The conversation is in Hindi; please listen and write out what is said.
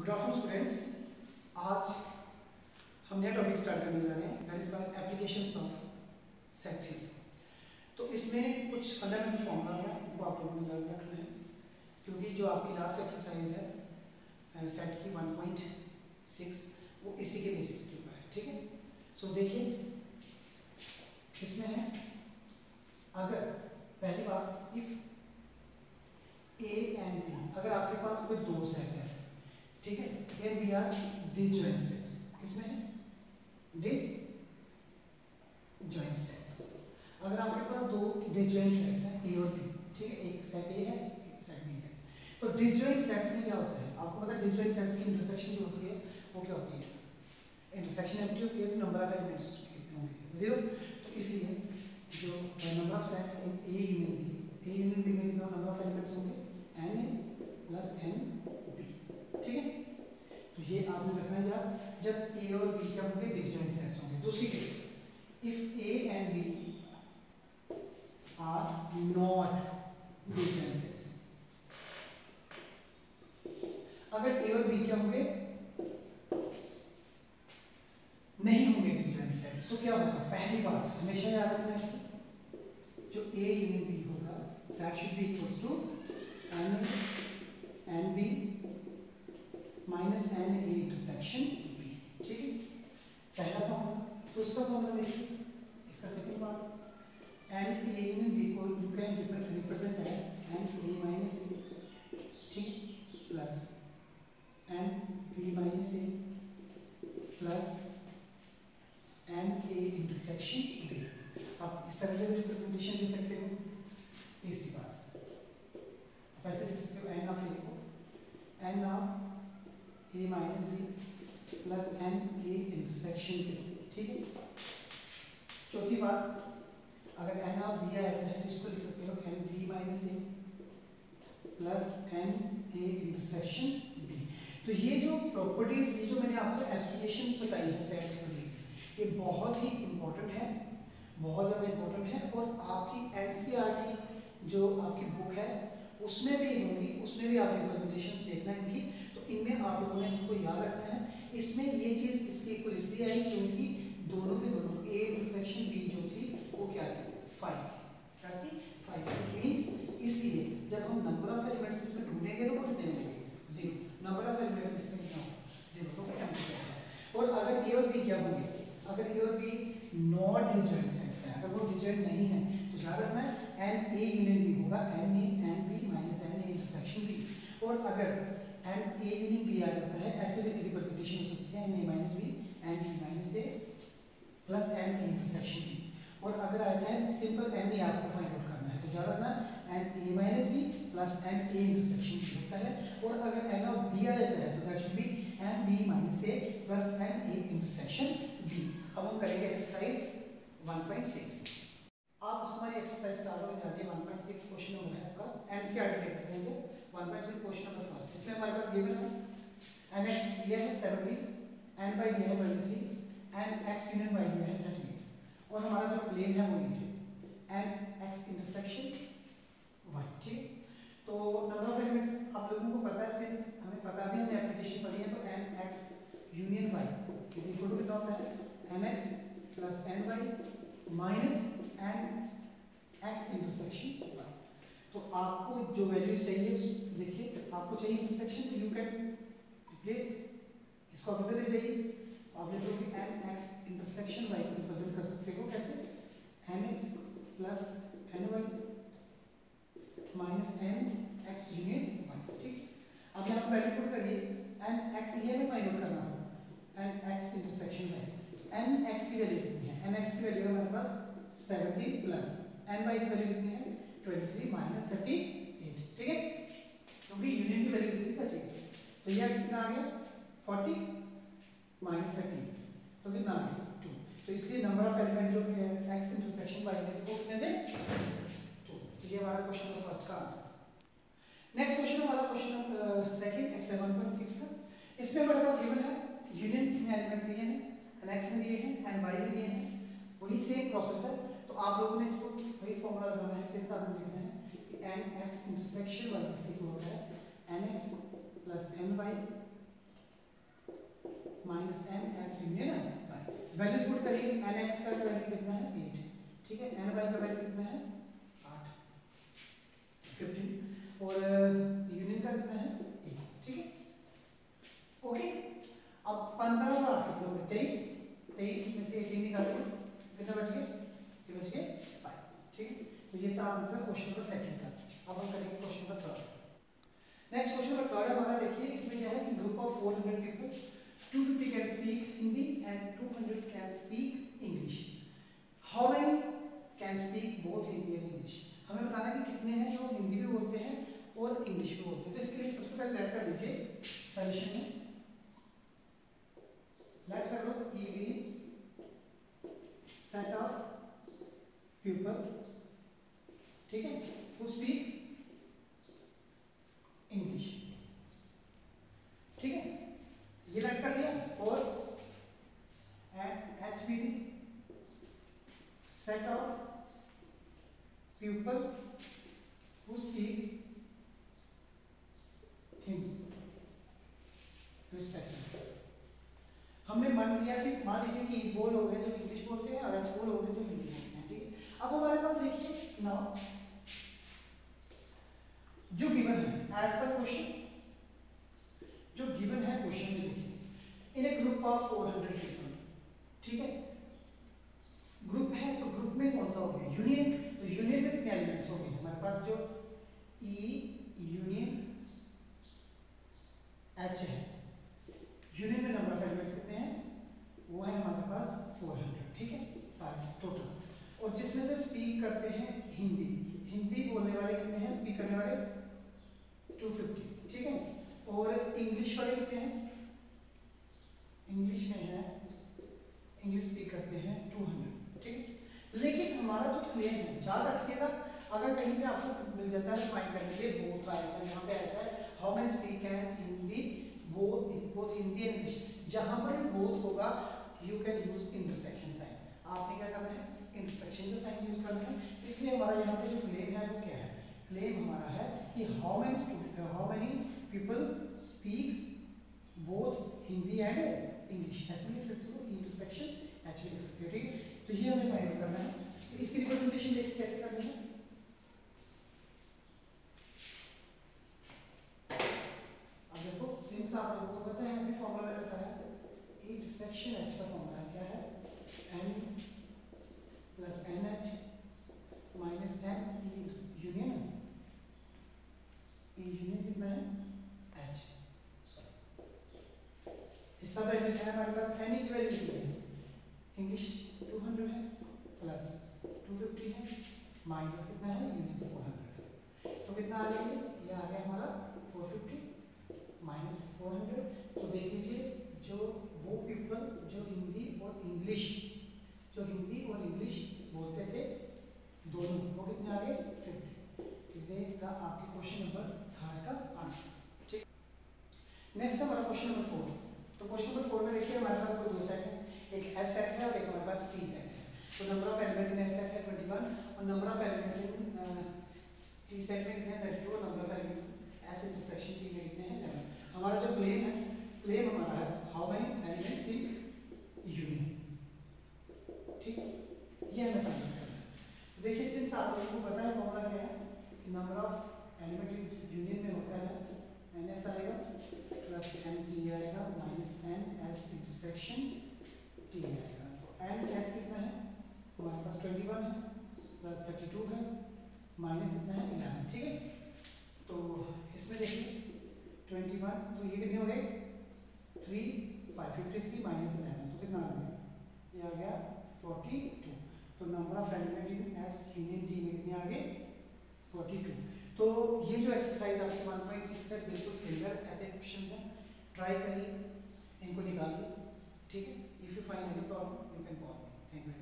गुड आफ्टरनून स्टूडेंट्स आज हम नया टॉपिक स्टार्ट करने जा रहे हैं. That is called applications of set three तो इसमें कुछ फंडामेंटल फॉर्मूलाज हैं, उनको आप लोगों ने याद रखना है, क्योंकि जो आपकी लास्ट एक्सरसाइज है सेट की 1.6 वो इसी के बेसिस के ऊपर है, ठीक है? सो देखिए, इसमें है, अगर पहली बात इफ़ ए एंड बी अगर आपके पास कोई दो सेट है ठीक है? Here we are disjoint sets किसमें है? Disjoint sets अगर आपके पास दो disjoint sets हैं, A और B, ठीक है? एक सेट A है, एक सेट B है। तो disjoint sets में क्या होता है? आपको पता है disjoint sets की इंटरसेक्शन जो होती है, वो क्या होती है? इंटरसेक्शन एम्प्टी होती है तो नंबर ऑफ़ एलिमेंट्स होंगे? ज़ीरो तो इसलिए जो number of set in A union B, A union B में कितना नंबर ऑफ़ एलिमेंट्स होंगे? N प्लस n ठीक है? तो ये आपने रखना है जब ए और बी क्या होंगे डिस्टेंस सेट्स होंगे दूसरी case if A and B are not distance sets अगर ए और बी क्या होंगे? नहीं होंगे डिस्टेंस सेट्स तो क्या होगा? पहली बात, हमेशा याद रखना है जो ए यूनिट बी होगा that should be equals to n n B minus n A intersection B ठीक है? पहला फॉर्मूला तो उसका फॉर्मूला देखिए, इसका second part n A in B को you can represent as n A minus B ठीक plus n B minus A plus n A intersection B आप इस तरह से रिप्रेजेंटेशन दे सकते हो तीसरी बात। आप ऐसे लिख सकते हो एन आप लिखो एन आप A minus B plus n A intersection पे ठीक है? चौथी बात, अगर एन ऑफ़ बी आया है तो इसको लिख सकते हो n B minus A plus n A intersection B तो ये जो प्रॉपर्टीज़ ये जो मैंने आपको एप्लीकेशंस बताई है सेट थ्योरी ये बहुत ही इंपॉर्टेंट है, बहुत ज़्यादा इंपॉर्टेंट है और आपकी एनसीईआरटी जो आपकी बुक है, उसमें भी होंगी, उसमें भी आप रिप्रेजेंटेशन देखना इनकी। इनमें आप लोगों ने इसको याद रखना है। इसमें ये चीज़ इसकी इक्वल इसलिए आई क्योंकि दोनों के दोनों ए इंटरसेक्शन बी जो थी, वो क्या थी? फाइव क्या थी? फाइव मीन्स इसलिए जब हम नंबर ऑफ़ एलिमेंट्स इसमें ढूंढेंगे तो वो कितने मिलेंगे ज़ीरो नंबर ऑफ़ एलिमेंट्स इसमें होगा? ज़ीरो तो कैंसिल और अगर ए और बी क्या होंगे? अगर ए और बी नॉट डिजॉइंट सेट्स हैं, अगर वो डिजॉइंट नहीं है तो याद रखना एन ए यूनियन बी होगा। N A n B minus n A intersection B और अगर एंड ए यूनिट बी आ जाता है। ऐसे भी रिप्रेजेंटेशन हो सकती है n A minus B n B minus A plus n intersection B और अगर आता है सिंपल एन ए आपको फाइंड आउट करना है तो ज़्यादा रखना n A minus B plus n A intersection B होता है। और अगर एन ऑफ़ बी आ जाता है तो that should be n B minus A plus n A intersection B अब हम करेंगे एक्सरसाइज 1.6 अब हमारी एक्सरसाइज स्टार्ट होने जा रही है 1.6 क्वेश्चन नंबर है आपका। एनसीईआरटी एक्सरसाइज है। 1.6 क्वेश्चन नंबर फ़र्स्ट इसमें हमारे पास गिवन है एन एक्स दिया है 70 एन बाई दिया है 23 एन एक्स यूनियन बाई दिया है 38 और हमारा जो प्लेन है वो ये है। एन एक्स इंटरसेक्शन वाई ठीक? तो नंबर ऑफ़ एलिमेंट्स आप लोगों को पता है सिंस हमें पता भी हमने एप्लीकेशन पढ़ी है तो n X union Y is equal to कितना होता है n X plus n Y minus n X intersection Y तो आपको जो वैल्यू चाहिए देखिए आपको चाहिए इंटरसेक्शन तो यू कैन रिप्लेस इसको आप इधर ले जाइए आप लिखोगे एन एक्स इंटरसेक्शन वाई को रिप्रेजेंट कर सकते हो, कैसे? N X plus n Y minus n X union Y ठीक? अब यहाँ पर वैल्यू पुट करिए एन एक्स ये हमें फाइंड आउट करना था n X intersection Y n X की वैल्यू कितनी है? एन एक्स की वैल्यू हमारे पास सेवनटीन प्लस एन वाई की वैल्यू कितनी है? Twenty three minus thirty eight ठीक है? क्योंकि यूनिट की वैल्यू कितनी थर्टी तो यह कितना आ गया? फोर्टी माइनस थर्टी तो कितना आ गया? टू तो इसलिए नंबर ऑफ़ एलिमेंट जो एक्स इंटरसेक्शन वाई है वो कितने थे? टू तो ये हमारा क्वेश्चन नंबर फ़र्स्ट का आंसर नेक्स्ट क्वेश्चन हमारा question number second X seven point six का इसमें हमारे पास गिवन है यूनियन एलिमेंट्स दिए हैं एन एक्स में दिए हैं एन वाई में दिए हैं। वही सेम प्रोसेस है। तो आप लोगों ने इसको वही फॉर्मूला लगाना है सिंस आपने लिखना है कि एन एक्स इंटरसेक्शन वाई इसके इक्वल होता है n X plus n Y minus n X union Y values put करिए एन एक्स का वैल्यू कितना है? एट ठीक है? एन वाई का वैल्यू कितना है? आठ. फिफ्टीन और यूनियन का कितना है? एट ठीक है? ओके अब पंद्रह और आठ तेईस. तेईस में से एटीन निकाल दो कितना बच गया? बच गए फाइव ठीक तो ये था आंसर क्वेश्चन नंबर सेकंड का। अब हम करेंगे question number third next question number third हमारा देखिए, इसमें क्या है कि group of 400 people 250 can speak Hindi and 200 can speak English how many can speak both Hindi and English हमें बताना है कि कितने हैं जो हिंदी भी बोलते हैं और इंग्लिश भी बोलते हैं। तो इसके लिए सबसे पहले लेट कर दीजिए सॉल्यूशन में। लेट कर लो E be set of people ठीक है? हु स्पीक इंग्लिश ठीक है? ये राइट कर दिया और H be set of people who speak Hindi हमने मान लिया कि मान लीजिए कि बोल हो गए जो इंग्लिश बोलते हैं और एच बोल हो गए जो हिंदी बोलते है। अब हमारे पास देखिए नाउ जो गिवन है एज पर क्वेश्चन जो गिवन है क्वेश्चन में देखिए in a group of 400 people ठीक है? ग्रुप है तो ग्रुप में कौन सा हो गया? यूनियन तो यूनियन में कितने एलिमेंट्स हो गए? हमारे पास जो ई यूनियन एच है। यूनियन में नंबर ऑफ़ एलिमेंट्स कितने हैं? वो है हमारे पास 400 ठीक है? सारे टोटल और जिसमें से स्पीक करते हैं हिंदी। हिंदी बोलने वाले कितने हैं? स्पीक करने वाले 250 ठीक है? और इंग्लिश वाले कितने हैं? इंग्लिश में है। इंग्लिश स्पीक करते हैं 200 ठीक है? लेकिन हमारा जो क्लेम है, याद रखिएगा, अगर कहीं पे आपको मिल जाता है फाइंड करने के लिए बोथ आएगा यहाँ पे आता है how many speak can Hindi both both Hindi and English जहाँ पर बोथ होगा you can use intersection sign आपने क्या करना है? इंटरसेक्शन का साइन यूज़ करना है। इसलिए हमारा यहाँ पे जो क्लेम है, वो क्या है? क्लेम हमारा है कि how many how many people speak both Hindi and English ऐसे लिख सकते हो इंटरसेक्शन एच लिख सकते हो, ठीक तो ये हमें फाइंड करना है। तो इसकी रिप्रेजेंटेशन देखिए कैसे करनी है। सिंस आप लोगों को पता है अभी फॉर्मूला है। इंटरसेक्शन एच का फॉर्मूला क्या है? N plus N H minus N union union कितना है एच इस सब वैल्यूज़ है हमारे पास एन की वैल्यू है इंग्लिश 200 है प्लस 250 है माइनस कितना है? यूनियन 400 तो कितना आ गया ये आ गया हमारा 450 माइनस 400 तो देख लीजिए, जो वो पीपल जो हिंदी और इंग्लिश जो हिंदी और इंग्लिश बोलते थे, दोनों। वो कितने आ गए? फिफ्टी ये था आपके क्वेश्चन नंबर थर्ड का आंसर ठीक। नेक्स्ट हमारा क्वेश्चन नंबर फोर तो क्वेश्चन नंबर फोर में देखिए, हमारे पास दो सेट है। एक एस सेट है और एक हमारे पास टी सेट है। तो number of element in S set है 21 और number of elements in T set में कितने हैं? 32 और number of element S intersection T में कितने हैं 11 हमारा जो क्लेम है क्लेम हमारा है how many elements in union ठीक ये हमें फाइंड करना है देखिए सिंस आप लोगों को पता है फॉर्मूला क्या है कि नंबर ऑफ़ एलिमेंट यूनियन में होता है एन एस आएगा प्लस एन टी आएगा minus N S intersection T आएगा। तो एन एस कितना है? हमारे पास ट्वेंटी वन है प्लस थर्टी टू है माइनस कितना है? इलेवन ठीक है? तो इसमें देखिए ट्वेंटी वन तो ये कितने हो गए? Three five fifty three minus eleven तो कितना आ गया? ये आ गया फोर्टी टू तो number of element in S union T में कितने आ गए? फोर्टी टू तो ये जो एक्सरसाइज आपकी वन पॉइंट सिक्स है, बिल्कुल सिमिलर ऐसे क्वेश्चन हैं। ट्राई करिए, इनको निकालिए। ठीक है? If you find any problem you can call thank you